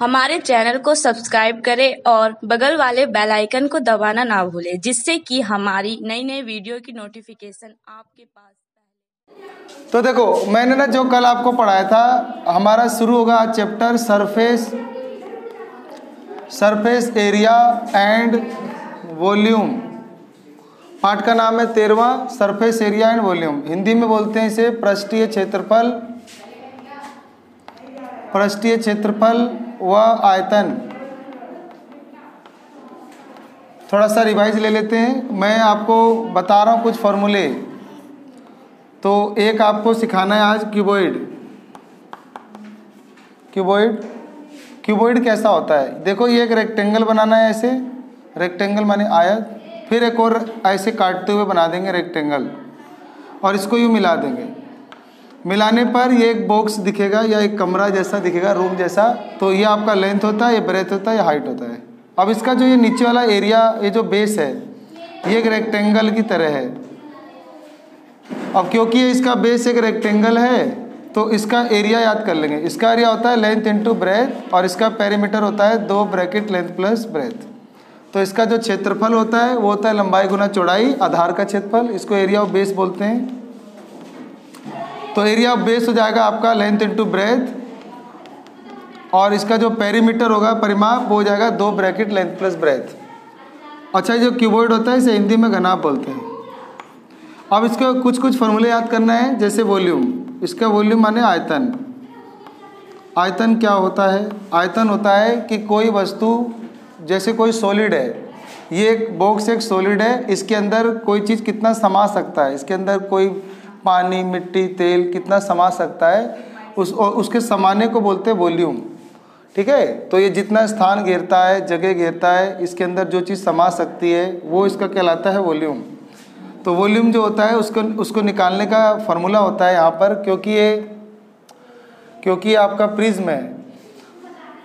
हमारे चैनल को सब्सक्राइब करें और बगल वाले बेल आइकन को दबाना ना भूलें, जिससे कि हमारी नई नई वीडियो की नोटिफिकेशन आपके पास तो देखो, मैंने ना जो कल आपको पढ़ाया था, हमारा शुरू होगा chapter surface surface area and volume पाठ का नाम है तेरवा surface area and volume Hindi में बोलते हैं इसे पृष्ठीय क्षेत्रफल पृष्ठीय क्षेत्रफल व आयतन। थोड़ा सा रिवाइज ले लेते हैं। मैं आपको बता रहा हूँ कुछ फॉर्मूले तो एक आपको सिखाना है आज क्यूबॉइड क्यूबॉइड क्यूबॉइड कैसा होता है? देखो, ये एक रेक्टेंगल बनाना है ऐसे। रेक्टेंगल माने आयत। फिर एक और ऐसे काटते हुए बना देंगे रेक्टेंगल और इसको यूँ मिला देंगे। मिलाने पर ये एक बॉक्स दिखेगा या एक कमरा जैसा दिखेगा रूम जैसा तो ये आपका लेंथ होता है, ये ब्रेथ होता है, या हाइट होता है। अब इसका जो ये नीचे वाला एरिया ये जो बेस है, ये एक रेक्टेंगल की तरह है। अब क्योंकि इसका बेस एक रेक्टेंगल है तो इसका एरिया याद कर लेंगे। इसका एरिया होता है लेंथ इंटू ब्रेथ और इसका पेरीमीटर होता है दो ब्रैकेट लेंथ प्लस ब्रेथ तो इसका जो क्षेत्रफल होता है, वो होता है लंबाई गुना चौड़ाई, आधार का क्षेत्रफल, इसको एरिया ऑफ़ बेस बोलते हैं। तो एरिया ऑफ़ बेस हो जाएगा आपका लेंथ इंटू ब्रेथ और इसका जो पेरीमीटर होगा, परिमाप, वो हो जाएगा दो ब्रैकेट लेंथ प्लस ब्रेथ अच्छा जो कीबोर्ड होता है, इसे हिंदी में घनाप बोलते हैं। अब इसके कुछ कुछ फॉर्मूले याद करना है, जैसे वॉल्यूम इसका वॉल्यूम माने आयतन। आयतन क्या होता है? आयतन होता है कि कोई वस्तु, जैसे कोई सॉलिड है, ये एक बॉक्स एक सॉलिड है, इसके अंदर कोई चीज़ कितना समा सकता है? इसके अंदर कोई पानी, मिट्टी, तेल कितना समा सकता है? उस उसके समाने को बोलते हैं वॉल्यूम। ठीक है? तो ये जितना स्थान घेरता है, जगह घेरता है, इसके अंदर जो चीज़ समा सकती है, वो इसका कहलाता है वॉल्यूम। तो वॉल्यूम जो होता है, उसको उसको निकालने का फॉर्मूला होता है यहाँ पर, क्योंकि ये, क्योंकि आपका प्रिज्म है।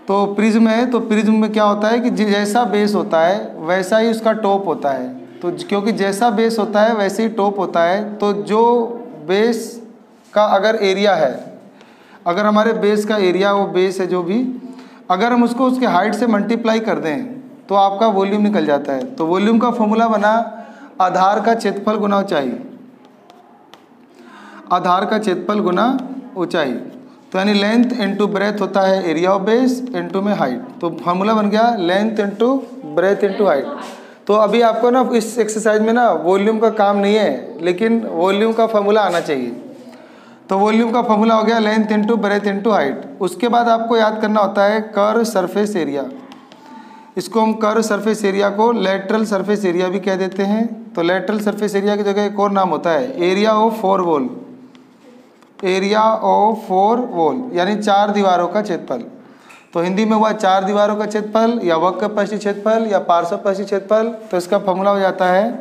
तो प्रिज्म है तो प्रिज्म में क्या होता है कि जैसा बेस होता है, वैसा ही उसका टॉप होता है। तो क्योंकि जैसा बेस होता है, वैसे ही टॉप होता है। तो जो बेस का अगर एरिया है, अगर हमारे बेस का एरिया वो बेस है जो भी, अगर हम उसको उसके हाइट से मल्टीप्लाई कर दें तो आपका वॉल्यूम निकल जाता है। तो वॉल्यूम का फॉर्मूला बना आधार का क्षेत्रफल गुना ऊंचाई। आधार का क्षेत्रफल गुना ऊंचाई। तो यानी लेंथ इंटू ब्रेथ होता है एरिया ऑफ़ बेस इंटू में हाइट तो फार्मूला बन गया length into breadth into height तो अभी आपको ना इस एक्सरसाइज में ना वॉल्यूम का काम नहीं है, लेकिन वॉल्यूम का फार्मूला आना चाहिए। तो वॉल्यूम का फार्मूला हो गया length into breadth into height उसके बाद आपको याद करना होता है कर सरफेस एरिया इसको हम कर सरफेस एरिया को लेटरल सरफेस एरिया भी कह देते हैं। तो लेटरल सरफेस एरिया की जगह एक और नाम होता है area of four wall area of four wall यानी चार दीवारों का क्षेत्रफल। तो हिंदी में हुआ चार दीवारों का क्षेत्रफल, या पश्चिम क्षेत्रफल, या पार्श्व पश्चिम क्षेत्रफल तो इसका फॉर्मूला हो जाता है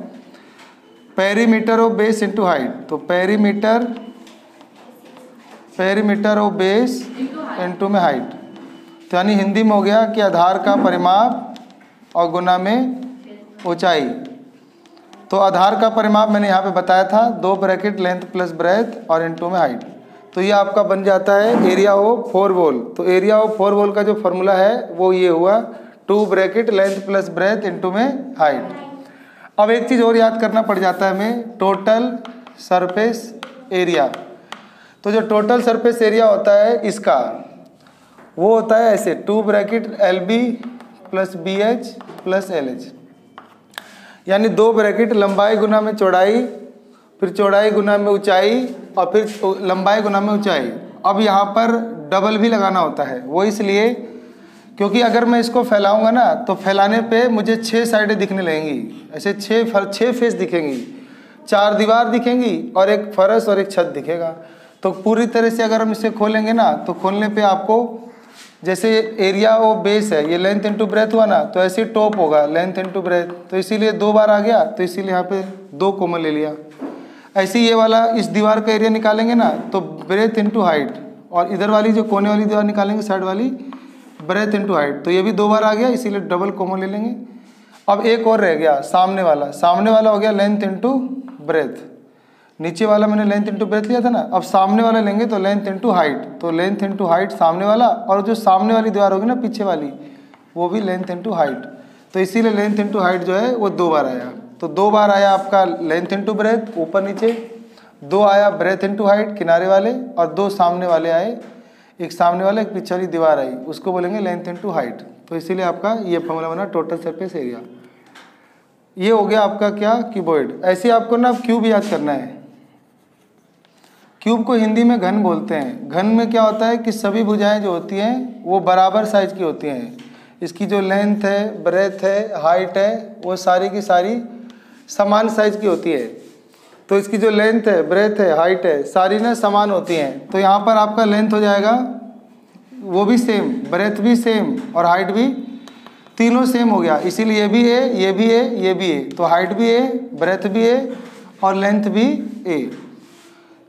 perimeter of base into height तो perimeter perimeter of base into में हाइट तो यानी हिंदी में हो गया कि आधार का परिमाप और गुना में ऊंचाई. तो आधार का परिमाप मैंने यहाँ पे बताया था, दो ब्रैकेट लेंथ प्लस ब्रेथ और इंटू में हाइट तो ये आपका बन जाता है एरिया ऑफ़ फोर वॉल तो एरिया ऑफ़ फोर वॉल का जो फॉर्मूला है, वो ये हुआ two bracket length plus breadth into में हाइट अब एक चीज़ और याद करना पड़ जाता है हमें टोटल सरफेस एरिया तो जो टोटल सरफेस एरिया होता है इसका, वो होता है ऐसे two bracket L B plus B H plus L H यानी दो ब्रैकेट लंबाई गुना में चौड़ाई फिर चौड़ाई गुना में ऊंचाई और फिर लंबाई गुना में ऊंचाई। अब यहाँ पर डबल भी लगाना होता है। वो इसलिए क्योंकि अगर मैं इसको फैलाऊँगा ना तो फैलाने पे मुझे छः साइडें दिखने लगेंगी। ऐसे छः फर छः फेस दिखेंगी। चार दीवार दिखेंगी और एक फरस और एक छत दिखेगा। तो पूरी तरह से अगर हम इसे खोलेंगे ना तो खोलने पे आपको जैसे एरिया वो बेस है, ये लेंथ इंटू ब्रेथ हुआ ना तो ऐसे टॉप होगा लेंथ इंटू ब्रेथ तो इसीलिए दो बार आ गया तो इसीलिए यहाँ पे दो कोमल ले लिया। ऐसे ये वाला इस दीवार का एरिया निकालेंगे ना तो ब्रेथ इंटू हाइट और इधर वाली जो कोने वाली दीवार निकालेंगे साइड वाली ब्रेथ इंटू हाइट तो ये भी दो बार आ गया, इसीलिए डबल कोमल ले लेंगे। अब एक और रह गया, सामने वाला सामने वाला हो गया लेंथ इंटू ब्रेथ नीचे वाला मैंने लेंथ इंटू ब्रेथ लिया था ना, अब सामने वाला लेंगे तो लेंथ इंटू हाइट तो लेंथ इंटू हाइट सामने वाला, और जो सामने वाली दीवार होगी ना, पीछे वाली, वो भी लेंथ इंटू हाइट तो इसीलिए लेंथ इंटू हाइट जो है, वो दो बार आया। तो दो बार आया आपका लेंथ इंटू ब्रेथ ऊपर नीचे। दो आया ब्रेथ इंटू हाइट किनारे वाले, और दो सामने वाले आए। एक सामने वाले, एक पीछे वाली दीवार आई। उसको बोलेंगे लेंथ इंटू हाइट तो इसीलिए आपका ये फॉर्मूला बना टोटल सरफेस एरिया ये हो गया आपका क्या? क्यूबॉइड ऐसे आपको ना क्यूब याद करना है। क्यूब को हिंदी में घन बोलते हैं। घन में क्या होता है कि सभी भुजाएँ जो होती हैं, वो बराबर साइज़ की होती हैं। इसकी जो लेंथ है ब्रेथ है हाइट है, वो सारी की सारी समान साइज़ की होती है। तो इसकी जो लेंथ है ब्रेथ है हाइट है, सारी ना समान होती हैं। तो यहाँ पर आपका लेंथ हो जाएगा, वो भी सेम ब्रेथ भी सेम और हाइट भी तीनों सेम हो गया। इसीलिए ये भी है ये भी है ये भी है तो हाइट भी है ब्रेथ भी है और लेंथ भी ए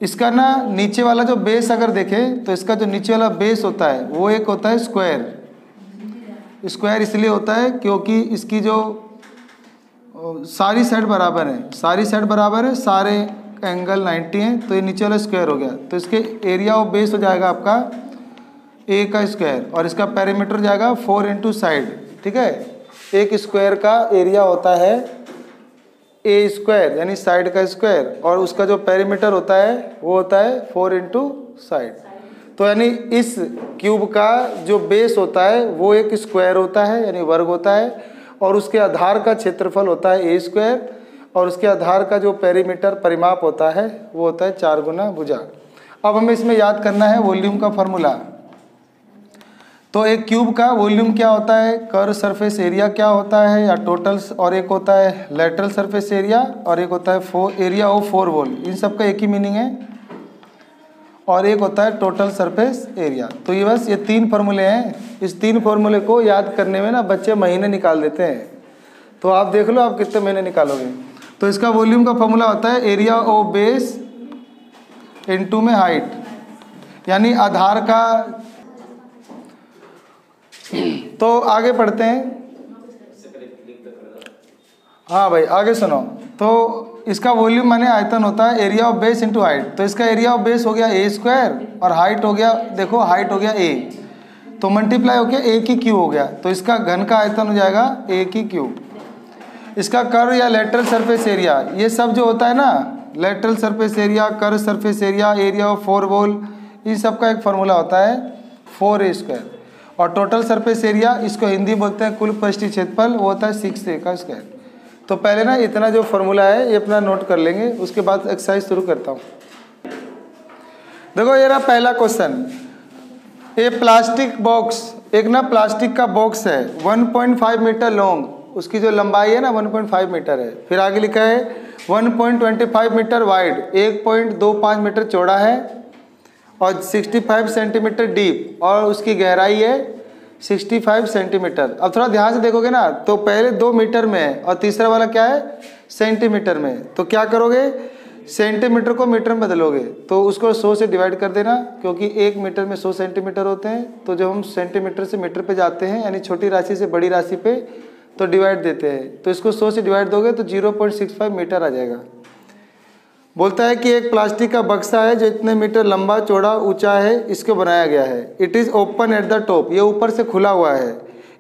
इसका ना नीचे वाला जो बेस अगर देखें तो इसका जो नीचे वाला बेस होता है, वो एक होता है स्क्वायर स्क्वायर इसलिए होता है क्योंकि इसकी जो सारी साइड बराबर है। सारी साइड बराबर है, सारे एंगल 90 हैं तो ये नीचे वाला स्क्वायर हो गया। तो इसके एरिया ऑफ़ बेस हो जाएगा आपका ए का स्क्वायर और इसका पैरामीटर जाएगा फोर इंटू साइड ठीक है? एक स्क्वायर का एरिया होता है ए स्क्वायर यानी साइड का स्क्वायर और उसका जो पेरीमीटर होता है, वो होता है फोर इंटू साइड तो यानी इस क्यूब का जो बेस होता है, वो एक स्क्वायर होता है, यानी वर्ग होता है। और उसके आधार का क्षेत्रफल होता है ए स्क्वायर, और उसके आधार का जो पेरीमीटर परिमाप होता है, वो होता है चार गुना भुजा अब हमें इसमें याद करना है वॉल्यूम का फॉर्मूला तो एक क्यूब का वॉल्यूम क्या होता है? कर सरफेस एरिया क्या होता है? या टोटल और एक होता है लेटरल सरफेस एरिया और एक होता है four area of four wall इन सब का एक ही मीनिंग है। और एक होता है टोटल सरफेस एरिया तो ये बस ये तीन फार्मूले हैं। इस तीन फॉर्मूले को याद करने में ना बच्चे महीने निकाल देते हैं। तो आप देख लो आप कितने महीने निकालोगे। तो इसका वॉल्यूम का फॉर्मूला होता है एरिया ऑफ़ बेस इनटू में हाइट यानी आधार का तो आगे पढ़ते हैं। हाँ भाई, आगे सुनो। तो इसका वॉल्यूम माने आयतन होता है area of base into height तो इसका एरिया ऑफ़ बेस हो गया ए स्क्वायर और हाइट हो गया, देखो हाइट हो गया ए तो मल्टीप्लाई हो गया ए की क्यू हो गया। तो इसका घन का आयतन हो जाएगा ए की क्यू इसका कर या लेटरल सरफेस एरिया ये सब जो होता है ना lateral surface area curved surface area area of four wall इन सब का एक फार्मूला होता है फोर ए स्क्वायर और टोटल सरफेस एरिया इसको हिंदी बोलते हैं कुल पृष्ठीय क्षेत्रफल, वो होता है सिक्स ए का स्क्वायर तो पहले ना इतना जो फॉर्मूला है, ये अपना नोट कर लेंगे, उसके बाद एक्सरसाइज शुरू करता हूँ। देखो, ये रहा पहला क्वेश्चन ये प्लास्टिक बॉक्स, एक ना प्लास्टिक का बॉक्स है 1.5 मीटर लॉन्ग उसकी जो लंबाई है ना 1.5 मीटर है। फिर आगे लिखा है 1.25 मीटर वाइड 1.25 मीटर चौड़ा है और 65 सेंटीमीटर डीप और उसकी गहराई है 65 सेंटीमीटर। अब थोड़ा ध्यान से देखोगे ना तो पहले दो मीटर में है और तीसरा वाला क्या है? सेंटीमीटर में तो क्या करोगे? सेंटीमीटर को मीटर में बदलोगे तो उसको 100 से डिवाइड कर देना, क्योंकि एक मीटर में 100 सेंटीमीटर होते हैं तो जब हम सेंटीमीटर से मीटर पे जाते हैं, यानी छोटी राशि से बड़ी राशि पे तो डिवाइड देते हैं। तो इसको 100 से डिवाइड दोगे तो 0.65 मीटर आ जाएगा। बोलता है कि एक प्लास्टिक का बक्सा है, जो इतने मीटर लंबा, चौड़ा, ऊँचा है, इसको बनाया गया है। It is open at the top ये ऊपर से खुला हुआ है।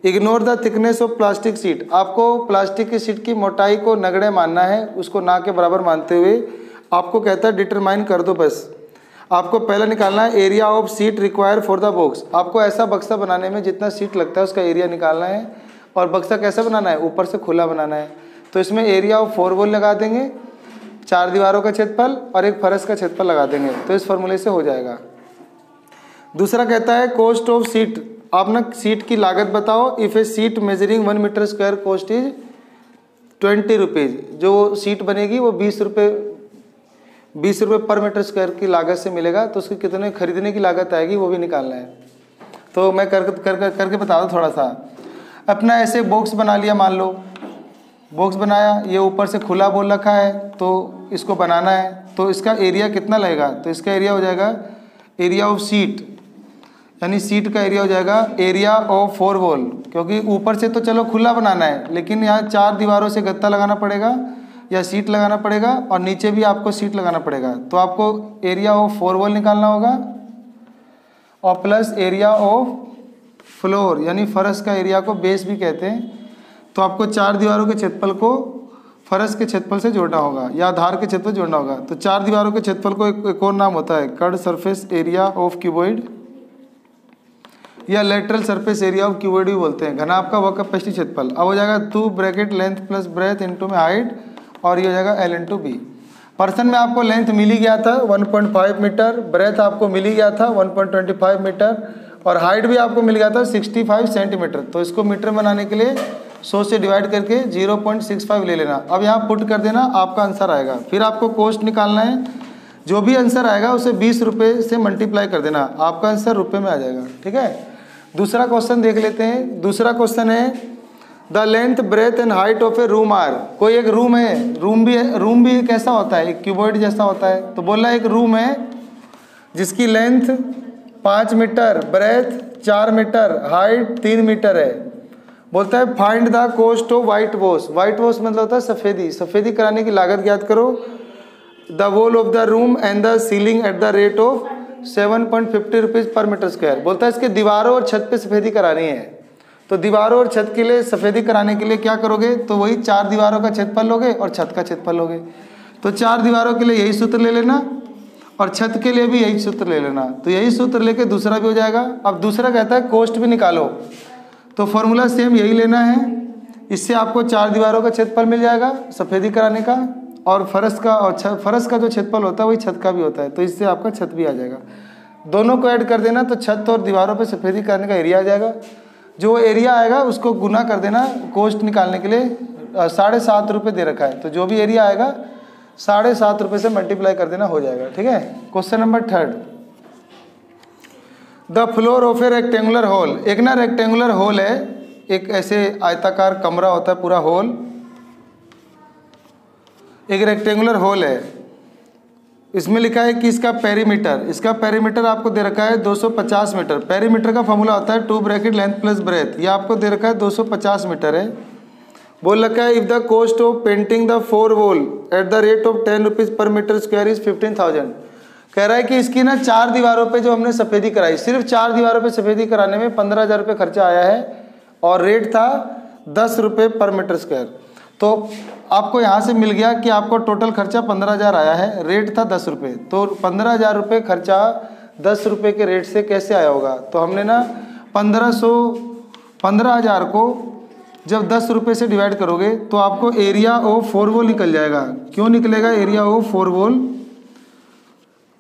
Ignore the thickness of plastic sheet आपको प्लास्टिक की सीट की मोटाई को नगड़े मानना है, उसको ना के बराबर मानते हुए। आपको कहता है डिटरमाइन कर दो बस। आपको पहला निकालना है area of sheet require for the box आपको ऐसा बक्सा बनाने में जितना सीट लगता है, उसका एरिया निकालना है और बक्सा कैसा बनाना है? ऊपर से खुला बनाना है। तो इसमें एरिया ऑफ़ फोर वोल लगा देंगे, चार दीवारों का क्षेत्रफल और एक फरस का क्षेत्रफल लगा देंगे। तो इस फॉर्मूले से हो जाएगा। दूसरा कहता है कॉस्ट ऑफ़ सीट आप ना सीट की लागत बताओ। If a seat measuring one metre square cost is twenty rupees जो सीट बनेगी वो बीस रुपये बीस रुपये पर मीटर स्क्वायर की लागत से मिलेगा तो उसकी कितने खरीदने की लागत आएगी वो भी निकालना है। तो मैं कर कर, कर करके बता दूँ थोड़ा सा अपना ऐसे बॉक्स बना लिया मान लो। बॉक्स बनाया ये ऊपर से खुला बोल रखा है तो इसको बनाना है। तो इसका एरिया कितना लगेगा? तो इसका एरिया हो जाएगा एरिया ऑफ़ सीट यानी सीट का एरिया हो जाएगा एरिया ऑफ़ फोर वॉल क्योंकि ऊपर से तो चलो खुला बनाना है लेकिन यहाँ चार दीवारों से गत्ता लगाना पड़ेगा। या सीट लगाना पड़ेगा और नीचे भी आपको सीट लगाना पड़ेगा। तो आपको एरिया ऑफ़ फोर वॉल निकालना होगा और प्लस एरिया ऑफ़ फ्लोर यानी फर्श का एरिया को बेस भी कहते हैं। तो आपको चार दीवारों के क्षेत्रफल को फर्श के क्षेत्रफल से जोड़ना होगा या आधार के क्षेत्रफल जोड़ना होगा। तो चार दीवारों के क्षेत्रफल को एक, एक और नाम होता है curved surface area of cuboid या lateral surface area of cuboid भी बोलते हैं। घना आपका वर्क कैपेसिटी क्षेत्रफल। अब हो जाएगा two bracket length plus breadth into में हाइट और ये हो जाएगा एल इंटू बी पर्सन में आपको लेंथ मिल ही गया था 1.5 मीटर ब्रेथ आपको मिल ही गया था 1.25 मीटर और हाइट भी आपको मिल गया था 65 सेंटीमीटर तो इसको मीटर बनाने के लिए सौ से डिवाइड करके 0.65 ले लेना। अब यहाँ पुट कर देना, आपका आंसर आएगा। फिर आपको कोस्ट निकालना है। जो भी आंसर आएगा, उसे बीस रुपये से मल्टीप्लाई कर देना। आपका आंसर रुपये में आ जाएगा। ठीक है? दूसरा क्वेश्चन देख लेते हैं। दूसरा क्वेश्चन है the length breadth and height of a room are कोई एक रूम है रूम भी है रूम भी कैसा होता है? एक क्यूबॉइड जैसा होता है। तो बोला एक रूम है, जिसकी लेंथ पाँच मीटर ब्रेथ चार मीटर हाइट तीन मीटर है। बोलता है find the cost of whitewash whitewash मतलब होता है सफ़ेदी। सफ़ेदी कराने की लागत ज्ञात करो। The wall of the room and the ceiling at the rate of seven point fifty rupees per metre square बोलता है, इसके दीवारों और छत पे सफ़ेदी करानी है। तो दीवारों और छत के लिए सफ़ेदी कराने के लिए क्या करोगे? तो वही चार दीवारों का क्षेत्रफल लोगे और छत का क्षेत्रफल लोगे। तो चार दीवारों के लिए यही सूत्र ले लेना और छत के लिए भी यही सूत्र ले लेना। तो यही सूत्र लेके दूसरा भी हो जाएगा। अब दूसरा कहता है, कोस्ट भी निकालो। तो फॉर्मूला सेम यही लेना है। इससे आपको चार दीवारों का क्षेत्रफल मिल जाएगा, सफ़ेदी कराने का। और फरस का, और फरस का जो क्षेत्रफल होता है, वही छत का भी होता है। तो इससे आपका छत भी आ जाएगा। दोनों को ऐड कर देना तो छत और दीवारों पर सफ़ेदी करने का एरिया आ जाएगा। जो एरिया आएगा, उसको गुना कर देना कोस्ट निकालने के लिए साढ़े सात रुपये दे रखा है। तो जो भी एरिया आएगा, साढ़े सात रुपये से मल्टीप्लाई कर देना, हो जाएगा, ठीक है? Question number third the floor of a rectangular hall एक ना रेक्टेंगुलर हॉल है, एक ऐसे आयताकार कमरा होता है, पूरा हॉल एक रेक्टेंगुलर हॉल है। इसमें लिखा है कि इसका पेरीमीटर इसका पेरीमीटर आपको दे रखा है 250 मीटर। पेरीमीटर का फॉर्मूला होता है two bracket length plus breadth ये आपको दे रखा है 250 मीटर है। बोल रखा है if the cost of painting the four wall at the rate of ten rupees per metre square is fifteen thousand कह रहा है कि इसकी ना चार दीवारों पे जो हमने सफ़ेदी कराई, सिर्फ़ चार दीवारों पे सफ़ेदी कराने में पंद्रह हज़ार रुपये खर्चा आया है और रेट था दस रुपये पर मीटर स्क्वायर तो आपको यहाँ से मिल गया कि आपको टोटल खर्चा पंद्रह हज़ार आया है। रेट था दस रुपये तो पंद्रह हज़ार रुपये खर्चा दस रुपये के रेट से कैसे आया होगा? तो हमने ना पंद्रह सौ, पंद्रह हज़ार को जब दस रुपये से डिवाइड करोगे तो आपको एरिया ओ फोर वोल निकल जाएगा। क्यों निकलेगा एरिया ओ फोर वोल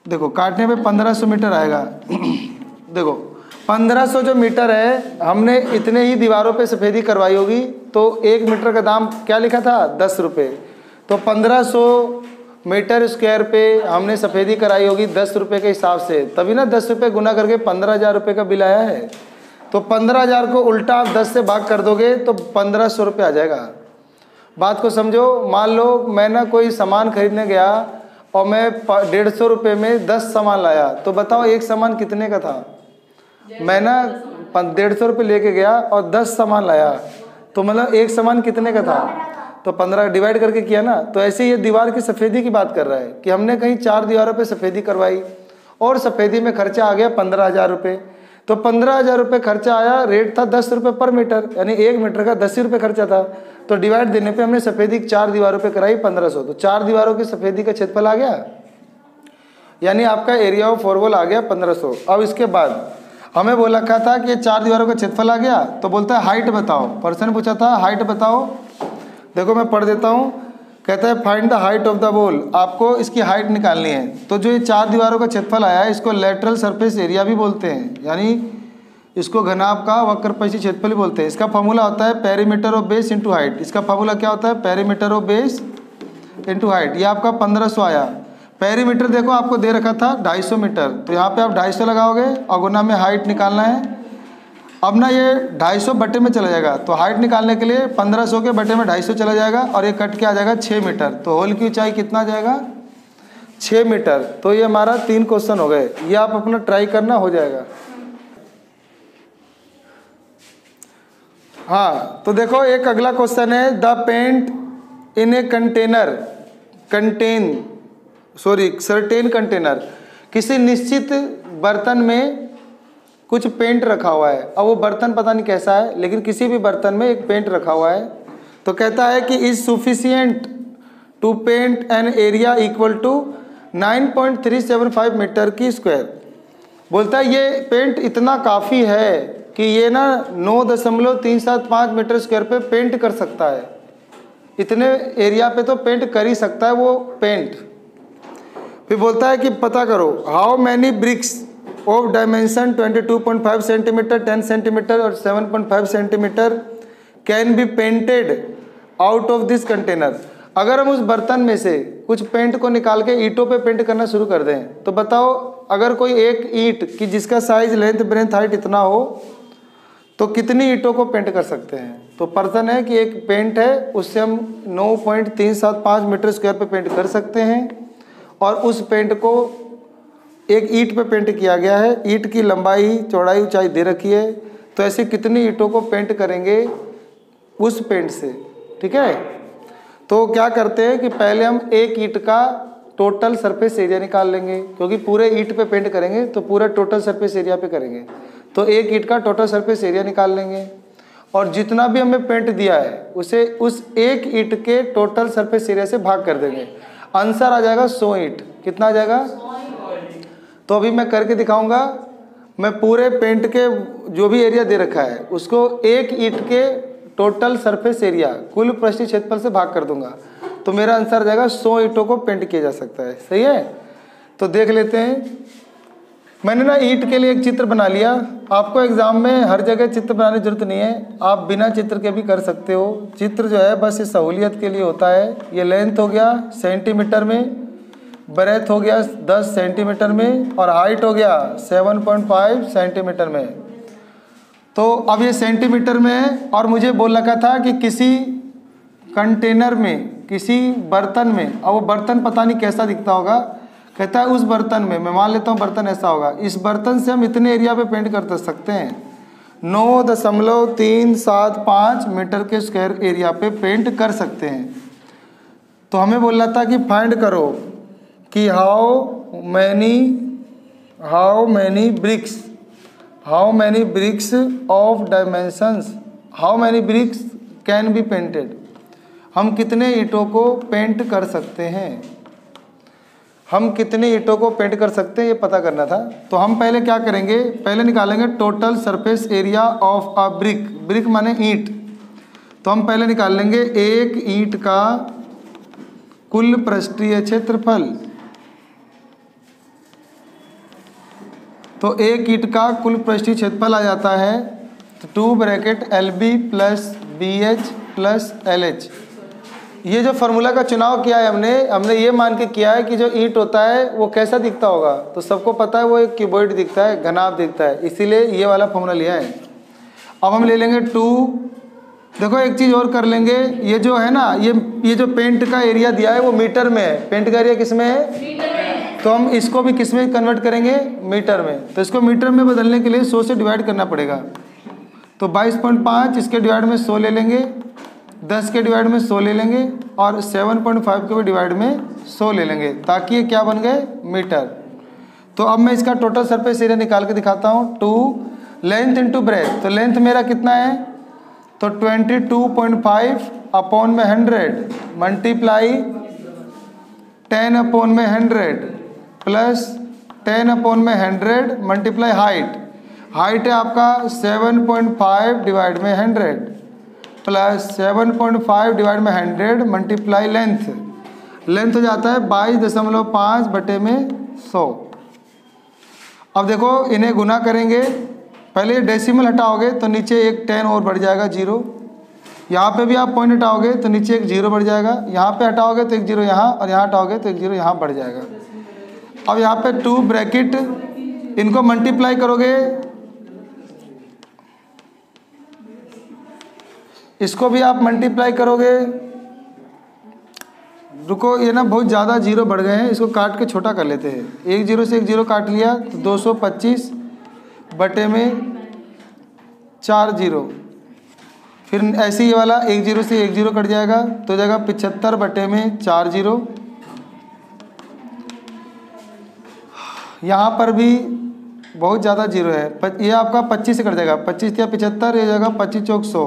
देखो, काटने पे 1500 मीटर आएगा। देखो 1500 जो मीटर है, हमने इतने ही दीवारों पे सफ़ेदी करवाई होगी। तो एक मीटर का दाम क्या लिखा था? दस रुपये तो 1500 मीटर स्क्वायर पे हमने सफ़ेदी कराई होगी दस रुपये के हिसाब से। तभी ना दस रुपये गुना करके पंद्रह हज़ार रुपये का बिल आया है। तो पंद्रह हज़ार को उल्टा आप दस से भाग कर दोगे तो पंद्रह सौ रुपये आ जाएगा। बात को समझो मान लो मैं ना कोई सामान खरीदने गया और मैं डेढ़ सौ रुपये में दस सामान लाया तो बताओ एक सामान कितने का था? मैं ना डेढ़ सौ रुपये लेके गया और दस सामान लाया। तो मतलब एक सामान कितने का था? तो पंद्रह डिवाइड करके किया ना तो ऐसे ये दीवार की सफ़ेदी की बात कर रहा है कि हमने कहीं चार दीवारों पे सफ़ेदी करवाई और सफ़ेदी में खर्चा आ गया पंद्रह हज़ार रुपये तो पंद्रह हज़ार रुपये खर्चा आया रेट था दस रुपये पर मीटर, यानी एक मीटर का दस ही रुपये खर्चा था। तो डिवाइड देने पे हमने सफ़ेदी चार दीवारों पे कराई पंद्रह सौ। तो चार दीवारों की सफ़ेदी का क्षेत्रफल आ गया? यानी आपका एरिया ऑफ़ फोरवॉल आ गया पंद्रह सौ। अब इसके बाद हमें बोला कहा था कि चार दीवारों का क्षेत्रफल आ गया तो बोलता है हाइट बताओ। पर्सन पूछा था हाइट बताओ। देखो मैं पढ़ देता हूँ। कहता है find the height of the wall आपको इसकी हाइट निकालनी है। तो जो ये चार दीवारों का क्षेत्रफल आया है इसको लेटरल सरफेस एरिया भी बोलते हैं। यानी इसको घनाभ का वक्र पैसी क्षेत्रफल भी बोलते हैं। इसका फॉर्मूला होता है perimeter of base into height इसका फॉर्मूला क्या होता है? Perimeter of base into height ये आपका पंद्रह सौ आया। पेरीमीटर देखो, आपको दे रखा था ढाई सौ मीटर तो यहाँ पे आप ढाई सौ लगाओगे और गुना में हाइट निकालना है। अब ना ये ढाई सौ बटे में चला जाएगा। तो हाइट निकालने के लिए पंद्रह सौ के बटे में ढाई सौ चला जाएगा और ये कट के आ जाएगा छः मीटर। तो होल की ऊंचाई कितना जाएगा? छः मीटर। तो ये हमारा तीन क्वेश्चन हो गए। ये आप अपना ट्राई करना, हो जाएगा। हाँ तो देखो, एक अगला क्वेश्चन है the paint in a container contain sorry certain container किसी निश्चित बर्तन में कुछ पेंट रखा हुआ है। अब वो बर्तन पता नहीं कैसा है, लेकिन किसी भी बर्तन में एक पेंट रखा हुआ है। तो कहता है कि is sufficient to paint an area equal to 9.375 metre की स्क्वायर बोलता है, ये पेंट इतना काफ़ी है कि ये ना नौ दशमलव तीन सात पाँच मीटर स्क्वायर पे पेंट कर सकता है। इतने एरिया पे तो पेंट कर ही सकता है वो पेंट फिर बोलता है कि पता करो how many bricks of dimension 22.5 centimetre 10 centimetre और 7.5 centimetre can be painted out of this container अगर हम उस बर्तन में से कुछ पेंट को निकाल के ईंटों पे पेंट करना शुरू कर दें तो बताओ, अगर कोई एक ईंट की जिसका साइज़ लेंथ ब्रेंथ हाइट इतना हो तो कितनी ईंटों को पेंट कर सकते हैं? तो पर्सन है कि एक पेंट है, उससे हम नौ पॉइंट तीन सात पाँच मीटर स्क्वायर पे पेंट कर सकते हैं। और उस पेंट को एक ईंट पे पेंट किया गया है। ईंट की लंबाई, चौड़ाई, ऊंचाई दे रखी है। तो ऐसे कितनी ईंटों को पेंट करेंगे उस पेंट से, ठीक है? तो क्या करते हैं कि पहले हम एक ईंट का टोटल सरफेस एरिया निकाल लेंगे। क्योंकि पूरे ईंट पे पेंट करेंगे तो पूरा टोटल सरफेस एरिया पे करेंगे। तो एक ईंट का टोटल सरफेस एरिया निकाल लेंगे। और जितना भी हमें पेंट दिया है, उसे उस एक ईंट के टोटल सरफेस एरिया से भाग कर देंगे। आंसर आ जाएगा सो ईंट कितना आ जाएगा? तो अभी मैं करके दिखाऊँगा। मैं पूरे पेंट के जो भी एरिया दे रखा है, उसको एक ईट के टोटल सरफेस एरिया कुल पृष्ठीय क्षेत्रफल से भाग कर दूँगा। तो मेरा आंसर आ जाएगा सौ ईटों को पेंट किया जा सकता है। सही है? तो देख लेते हैं। मैंने ना ईट के लिए एक चित्र बना लिया। आपको एग्ज़ाम में हर जगह चित्र बनाने की ज़रूरत नहीं है। आप बिना चित्र के भी कर सकते हो। चित्र जो है, बस ये सहूलियत के लिए होता है। ये लेंथ हो गया सेंटीमीटर में, ब्रेथ हो गया 10 सेंटीमीटर में और हाइट हो गया 7.5 सेंटीमीटर में। तो अब ये सेंटीमीटर में है और मुझे बोल रखा था कि किसी कंटेनर में, किसी बर्तन में, अब वो बर्तन पता नहीं कैसा दिखता होगा। कहता है, उस बर्तन में, मैं मान लेता हूँ बर्तन ऐसा होगा, इस बर्तन से हम इतने एरिया पे पेंट कर सकते हैं। नौ दशमलव तीन सात पाँच मीटर के स्क्वायर एरिया पे पेंट कर सकते हैं। तो हमें बोल था कि फाइंड करो कि how many how many bricks how many bricks of dimensions how many bricks can be painted हम कितने ईटों को पेंट कर सकते हैं? हम कितने ईटों को पेंट कर सकते हैं, ये पता करना था। तो हम पहले क्या करेंगे? पहले निकालेंगे total surface area of a brick brick माने ईंट। तो हम पहले निकाल लेंगे एक ईंट का कुल पृष्ठीय क्षेत्रफल। तो एक ईंट का कुल पृष्ठीय क्षेत्रफल आ जाता है two bracket L B plus B H plus L H ये जो फार्मूला का चुनाव किया है हमने हमने ये मान के किया है कि जो ईंट होता है वो कैसा दिखता होगा? तो सबको पता है वो एक क्यूबॉइड दिखता है घनाभ दिखता है। इसीलिए ये वाला फार्मूला लिया है। अब हम ले लेंगे टू देखो एक चीज़ और कर लेंगे। ये जो है ना ये ये जो पेंट का एरिया दिया है वो मीटर में है। पेंट का एरिया किसमें है। तो हम इसको भी किसमें कन्वर्ट करेंगे? मीटर में। तो इसको मीटर में बदलने के लिए सौ से डिवाइड करना पड़ेगा। तो बाईस पॉइंट पाँच इसके डिवाइड में सौ ले लेंगे। दस के डिवाइड में सौ ले लेंगे और सेवन पॉइंट फाइव के भी डिवाइड में सौ ले लेंगे, ताकि ये क्या बन गए? मीटर। तो अब मैं इसका टोटल सरफेस एरिया निकाल के दिखाता हूँ। टू लेंथ इंटू ब्रेथ तो लेंथ मेरा कितना है? तो twenty two point five upon में हंड्रेड मल्टीप्लाई टेन अपॉन में हंड्रेड प्लस टेन अपॉन में हंड्रेड मल्टीप्लाई हाइट हाइट है आपका सेवन पॉइंट फाइव डिवाइड में hundred plus seven point five divide में हंड्रेड मल्टीप्लाई लेंथ लेंथ हो जाता है बाईस दशमलव पाँच बटे में सौ। अब देखो, इन्हें गुना करेंगे। पहले डेसिमल हटाओगे तो नीचे एक टेन और बढ़ जाएगा ज़ीरो यहाँ पे भी आप पॉइंट हटाओगे तो नीचे एक ज़ीरो बढ़ जाएगा। यहाँ पे हटाओगे तो एक ज़ीरो यहाँ और यहाँ हटाओगे तो एक ज़ीरो यहाँ बढ़ जाएगा। अब यहाँ पे टू ब्रैकेट इनको मल्टीप्लाई करोगे। इसको भी आप मल्टीप्लाई करोगे। रुको, ये ना बहुत ज़्यादा ज़ीरो बढ़ गए हैं, इसको काट के छोटा कर लेते हैं। एक ज़ीरो से एक ज़ीरो काट लिया तो 225 बटे में चार ज़ीरो फिर ऐसे ही वाला एक ज़ीरो से एक ज़ीरो कट जाएगा तो जाएगा पिछहत्तर बटे में चार ज़ीरो यहाँ पर भी बहुत ज़्यादा ज़ीरो है। ये आपका पच्चीस से कट जाएगा, पच्चीस या पिछहत्तर, ये जाएगा पच्चीस चौक सौ।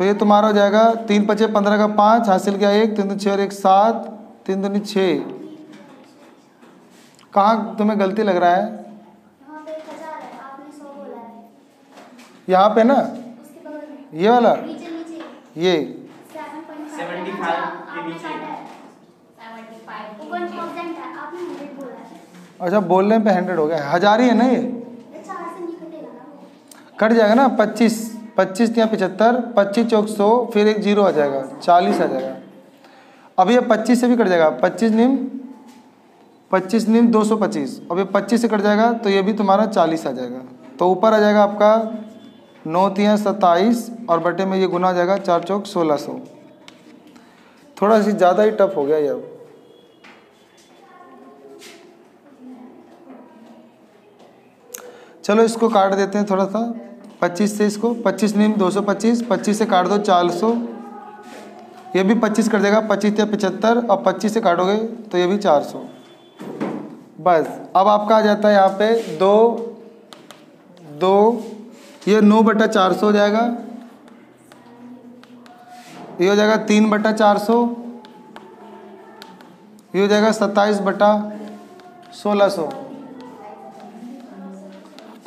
तो ये तुम्हारा हो जाएगा तीन पचे पंद्रह का पाँच हासिल किया एक तीन दो छः और एक सात तीन दूनी छः कहाँ तुम्हें गलती लग रहा है? यहाँ पे ना? ये वाला? ये। अच्छा बोलने पे हंड्रेड हो गया। हज़ार ही है ना ये? कट जाएगा ना पच्चीस। पच्चीस या पिछहत्तर पच्चीस चौक सौ, फिर एक ज़ीरो आ जाएगा, चालीस आ जाएगा। अब ये पच्चीस से भी कट जाएगा, पच्चीस निम पच्चीस निम दो सौ पच्चीस। अब ये पच्चीस से कट जाएगा तो ये भी तुम्हारा चालीस आ जाएगा। तो ऊपर आ जाएगा आपका नौ तिया सत्ताईस और बटे में ये गुना आ जाएगा चार चौक सोलह सौ। थोड़ा सी ज़्यादा ही टफ हो गया ये अब। चलो इसको काट देते हैं थोड़ा सा। पच्चीस से इसको, पच्चीस नीम दो सौ पच्चीस पच्चीस से काट दो चार सौ। ये भी पच्चीस कर देगा, पच्चीस या पचहत्तर, और पच्चीस से काटोगे तो ये भी चार सौ। बस, अब आपका आ जाता है यहाँ पे दो दो, ये नौ बटा चार सौ हो जाएगा। ये हो जाएगा तीन बटा चार सौ। ये हो जाएगा सत्ताईस बटा सोलह सौ।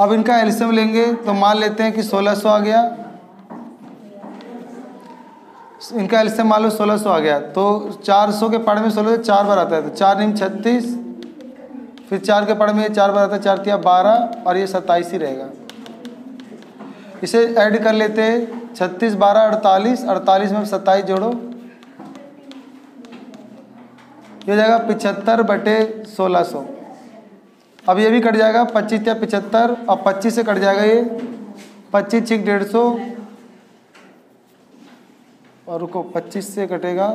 अब इनका एल्शियम लेंगे तो मान लेते हैं कि 1600 आ गया। इनका एल्शियम मान लो 1600 आ गया तो 400 के पढ़ में सोलह चार बार आता है तो चार नीम छत्तीस, फिर चार के पढ़ में चार बार आता है, चार तिया बारह, और ये सत्ताईस ही रहेगा। इसे ऐड कर लेते हैं, छत्तीस बारह अड़तालीस अड़तालीस में सत्ताईस जोड़ो। ये जाएगा पिछहत्तर बटे सोलह सौ। अब ये भी कट जाएगा, पच्चीस या पिछहत्तर और पच्चीस से कट जाएगा ये, पच्चीस छिक डेढ़ सौ, और रुको, पच्चीस से कटेगा,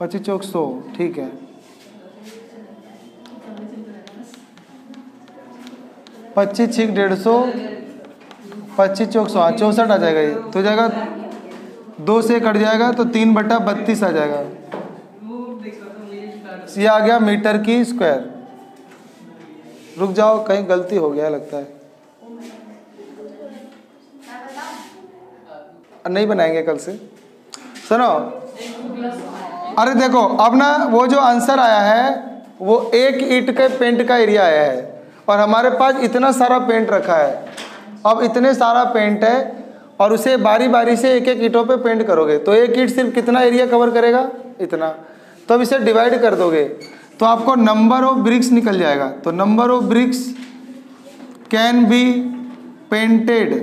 पच्चीस चौक सौ, ठीक है। पच्चीस छिक डेढ़ सौ, पच्चीस चौक सौ हाँ चौंसठ आ जाएगा ये तो जाएगा दो से कट जाएगा तो तीन बटा बत्तीस आ जाएगा। ये आ गया मीटर की स्क्वायर। रुक जाओ, कहीं गलती हो गया लगता है। नहीं बनाएँगे कल से। सुनो। अरे देखो, अब ना वो जो आंसर आया है, वो एक ईट के पेंट का एरिया आया है। और हमारे पास इतना सारा पेंट रखा है। अब इतने सारा पेंट है, और उसे बारी बारी से एक एक ईटों पे पेंट करोगे। तो एक ईट सिर्फ़ कितना एरिया कवर करेगा? इतना। तो अब इसे डिवाइड कर दोगे। तो आपको नंबर ऑफ़ ब्रिक्स निकल जाएगा। तो number of bricks can be painted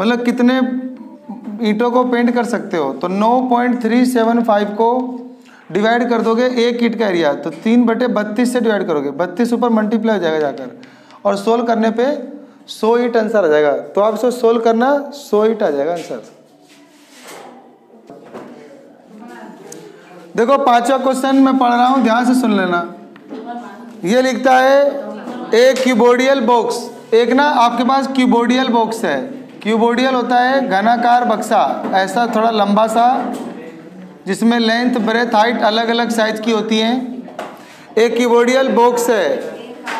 मतलब कितने ईंटों को पेंट कर सकते हो? तो 9.375 को डिवाइड कर दोगे एक ईट का एरिया तो तीन बटे बत्तीस से डिवाइड करोगे। बत्तीस ऊपर मल्टीप्लाई हो जाएगा जाकर। और सोल्व करने पे सौ ईट आंसर आ जाएगा। तो आप इसको सोल्व करना सौ ईट आ जाएगा आंसर देखो पांचवा क्वेश्चन मैं पढ़ रहा हूँ, ध्यान से सुन लेना। ये लिखता है, एक क्यूबोडियल बॉक्स एक ना, आपके पास क्यूबोडियल बॉक्स है। क्यूबोडियल होता है घनाकार बक्सा, ऐसा थोड़ा लंबा सा, जिसमें लेंथ ब्रेथ हाइट अलग अलग साइज़ की होती है। एक क्यूबोडियल बॉक्स है।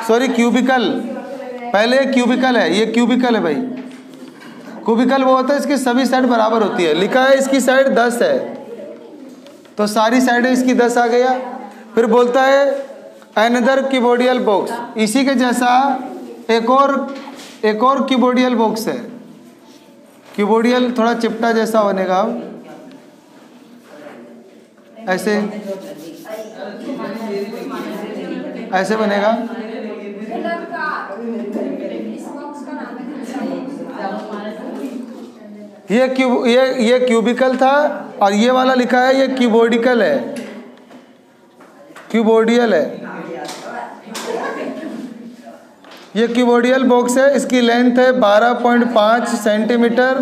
सॉरी क्यूबिकल पहले क्यूबिकल है, ये क्यूबिकल है भाई। क्यूबिकल वो होता है, इसकी सभी साइड बराबर होती है। लिखा है, इसकी साइड दस है। तो सारी साइडें इसकी दस आ गया। फिर बोलता है एनदर कीबोर्डियल बॉक्स इसी के जैसा एक और एक और कीबोर्डियल बॉक्स है। कीबोर्डियल थोड़ा चिपटा जैसा होने का। ऐसे। ऐसे बनेगा। ये क्यूब ये ये क्यूबिकल था और ये वाला लिखा है, ये क्यूबोडिकल है। क्यूबोडियल है। ये क्यूबोडियल बॉक्स है, इसकी लेंथ है 12.5 सेंटीमीटर,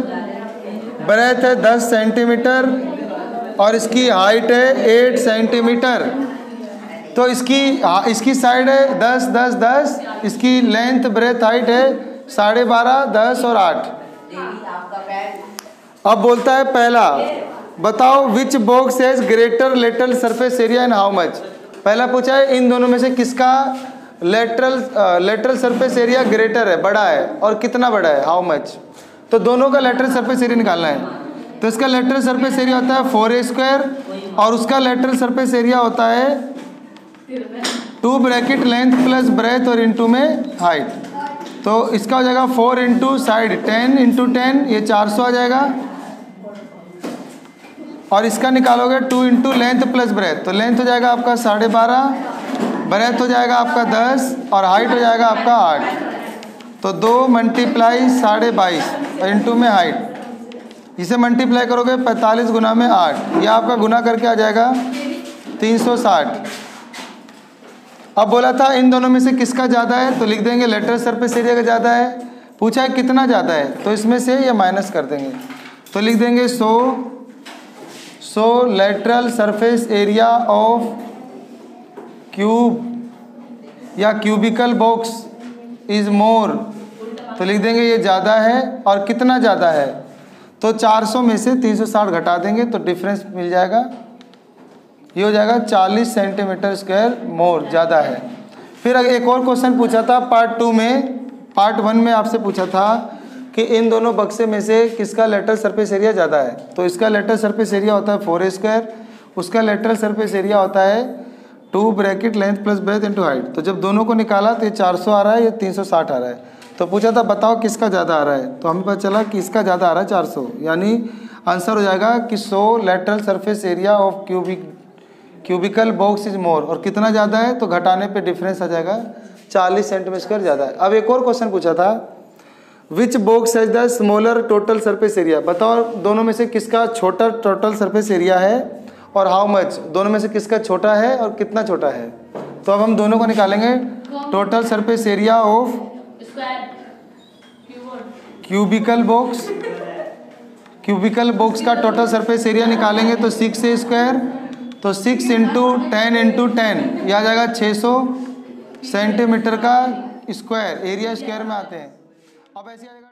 ब्रेथ है 10 सेंटीमीटर और इसकी हाइट है 8 सेंटीमीटर। तो इसकी इसकी साइड है 10 10 10 इसकी लेंथ, ब्रेथ हाइट है साढ़े बारह, दस और आठ। अब बोलता है पहला, बताओ which box has greater lateral surface area and how much पहला पूछा है, इन दोनों में से किसका lateral lateral surface area greater है, बड़ा है और कितना बड़ा है हाउ मच तो दोनों का लेटरल सरफेस एरिया निकालना है। तो इसका लेटरल सरफेस एरिया होता है फोर ए स्क्वायर और उसका लेटरल सरफेस एरिया होता है two bracket length plus breadth और इंटू में हाइट तो इसका हो जाएगा four into side ten into ten ये चार सौ आ जाएगा। और इसका निकालोगे two into length plus breadth तो लेंथ हो जाएगा आपका साढ़े बारह ब्रेथ हो जाएगा आपका दस और हाइट हो जाएगा आपका आठ. तो दो मल्टीप्लाई साढ़े बाईस और इंटू में हाइट इसे मल्टीप्लाई करोगे पैंतालीस गुना में आठ. यह आपका गुना करके आ जाएगा तीन सौ साठ. अब बोला था इन दोनों में से किसका ज़्यादा है? तो लिख देंगे लेटर सरफेस एरिया का ज़्यादा है, पूछा है कितना ज़्यादा है तो इसमें से ये माइनस कर देंगे. तो लिख देंगे so so lateral surface area of cube या क्यूबिकल बॉक्स इज़ मोर तो लिख देंगे ये ज़्यादा है और कितना ज़्यादा है? तो 400 में से 360 घटा देंगे तो डिफरेंस मिल जाएगा। ये हो जाएगा 40 सेंटीमीटर स्क्वायर मोर ज़्यादा है। फिर एक और क्वेश्चन पूछा था पार्ट टू में पार्ट वन में आपसे पूछा था कि इन दोनों बक्से में से किसका लेटरल सरफेस एरिया ज़्यादा है? तो इसका लेटरल सरफेस एरिया होता है फोर स्क्वायर उसका लेटरल सरफेस एरिया होता है two bracket length plus breadth into height तो जब दोनों को निकाला तो ये 400 आ रहा है, ये 360 आ रहा है। तो पूछा था, बताओ किसका ज़्यादा आ रहा है? तो हमें पता चला कि इसका ज़्यादा आ रहा है चार सौ। यानी आंसर हो जाएगा कि so lateral surface area of cubic cubical box is more और कितना ज़्यादा है? तो घटाने पे डिफरेंस आ जाएगा, चालीस सेंटीमीटर स्क्वायर ज़्यादा है। अब एक और क्वेश्चन पूछा था which box has the smaller total surface area बताओ दोनों में से किसका छोटा टोटल सरफेस एरिया है और हाउ मच दोनों में से किसका छोटा है और कितना छोटा है? तो अब हम दोनों को निकालेंगे। Total surface area of cubical box cubical box का टोटल सरफेस एरिया निकालेंगे तो सिक्स स्क्वायर तो six into ten into ten यह आ जाएगा छः सौ सेंटीमीटर का स्क्वायर एरिया स्क्वायर में आते हैं। अब ऐसे आ जाएगा